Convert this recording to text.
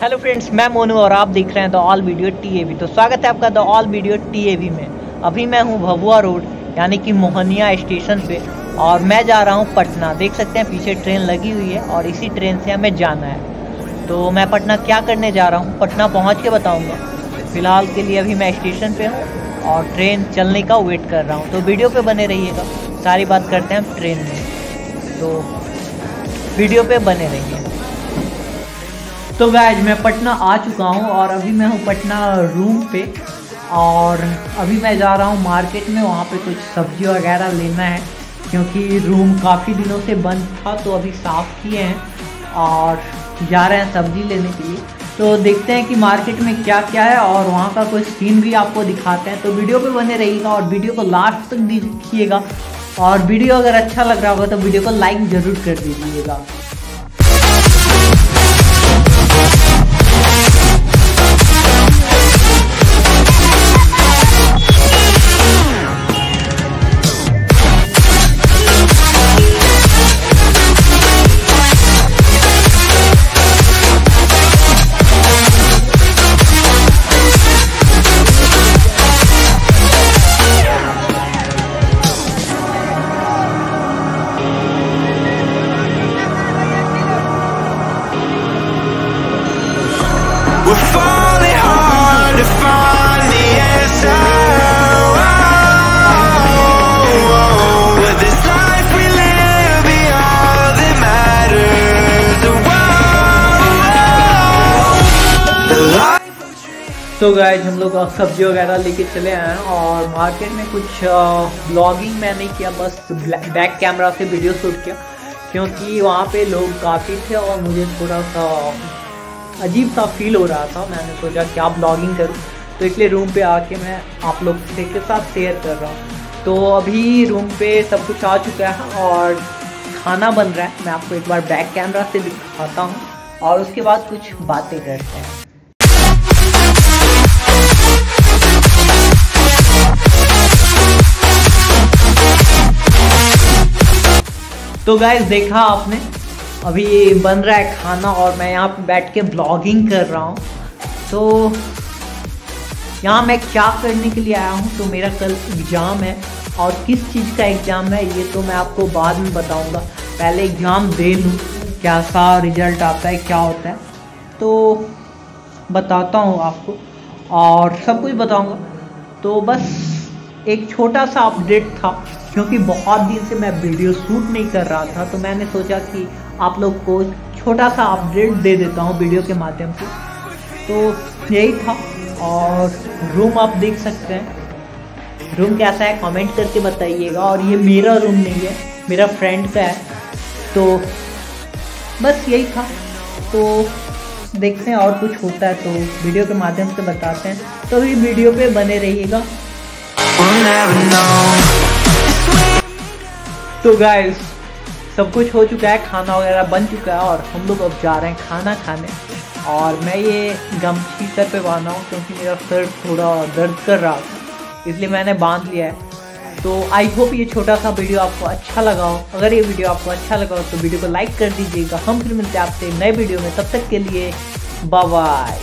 Hello friends मैं मोनू और आप देख रहे हैं द ऑल वीडियो टीएवी तो स्वागत है आपका द ऑल वीडियो टीएवी में। अभी मैं हूँ भभुआ रोड, यानी कि मोहनिया स्टेशन पे, और मैं जा रहा हूँ पटना। देख सकते हैं, पीछे ट्रेन लगी हुई है, और इसी ट्रेन से हमें जाना है। तो मैं पटना क्या करने जा रहा हूँ, पटना पहुँच के बताऊँगा। फ़िलहाल के लिए अभी मैं स्टेशन पर हूँ, और ट्रेन चलने का वेट कर रहा हूँ। तो वीडियो पर बने रहिएगा। सारी बात करते हैं हम ट्रेन में। तो वीडियो पे बने रहिए। तो गाइज़ मैं पटना आ चुका हूँ और अभी मैं हूँ पटना रूम पे और अभी मैं जा रहा हूँ मार्केट में। वहाँ पे कुछ सब्ज़ी वगैरह लेना है, क्योंकि रूम काफ़ी दिनों से बंद था तो अभी साफ़ किए हैं और जा रहे हैं सब्ज़ी लेने के लिए। तो देखते हैं कि मार्केट में क्या क्या है और वहाँ का कोई सीन भी आपको दिखाते हैं। तो वीडियो पे बने रहिएगा और वीडियो को लास्ट तक देखिएगा। और वीडियो अगर अच्छा लग रहा होगा तो वीडियो को लाइक ज़रूर कर दीजिएगा। तो गाइज़ हम लोग सब्ज़ी वगैरह लेके चले आए हैं और मार्केट में कुछ ब्लॉगिंग मैं नहीं किया, बस बैक कैमरा से वीडियो शूट किया। क्योंकि वहाँ पे लोग काफ़ी थे और मुझे थोड़ा सा अजीब सा फील हो रहा था। मैंने सोचा क्या ब्लॉगिंग करूँ? तो इसलिए रूम पे आके मैं आप लोग के साथ शेयर कर रहा हूँ। तो अभी रूम पे सब कुछ आ चुका है और खाना बन रहा है। मैं आपको एक बार बैक कैमरा से दिखाता हूँ और उसके बाद कुछ बातें करते हैं। तो गाइज़ देखा आपने? अभी बन रहा है खाना और मैं यहाँ पे बैठ के ब्लॉगिंग कर रहा हूँ। तो यहाँ मैं क्या करने के लिए आया हूँ? तो मेरा कल एग्ज़ाम है और किस चीज़ का एग्ज़ाम है, ये तो मैं आपको बाद में बताऊँगा। पहले एग्ज़ाम दे लूँ कैसा रिज़ल्ट आता है, क्या होता है। तो बताता हूँ आपको और सब कुछ बताऊँगा। तो बस एक छोटा सा अपडेट था, क्योंकि बहुत दिन से मैं वीडियो शूट नहीं कर रहा था तो मैंने सोचा कि आप लोग को छोटा सा अपडेट दे देता हूँ वीडियो के माध्यम से। तो यही था, और रूम आप देख सकते हैं। रूम कैसा है, कमेंट करके बताइएगा, और ये मेरा रूम नहीं है, मेरा फ्रेंड का है। तो बस यही था। तो देखते हैं और कुछ होता है तो वीडियो के माध्यम से बताते हैं। तो अभी वीडियो पे बने रहिएगा. तो गाइस सब कुछ हो चुका है, खाना वगैरह बन चुका है और हम लोग अब जा रहे हैं खाना खाने। और मैं ये गमछी सर पे बांधा हूँ क्योंकि मेरा सर थोड़ा दर्द कर रहा था इसलिए मैंने बाँध लिया है। तो आई होप ये छोटा सा वीडियो आपको अच्छा लगा हो। अगर ये वीडियो आपको अच्छा लगा हो तो वीडियो को लाइक कर दीजिएगा। हम फिर मिलते हैं आपसे नए वीडियो में। तब तक के लिए बाय